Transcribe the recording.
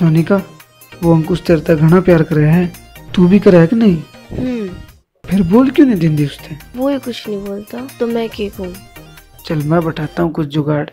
सोनिका वो अंकुश तेरे तक घना प्यार करे है। तू भी करे है कि नहीं? हम्म। फिर बोल क्यों नहीं देंदी उसने वो ही कुछ नहीं बोलता तो मैं क्या कहूँ चल मैं बताता हूँ कुछ जुगाड़।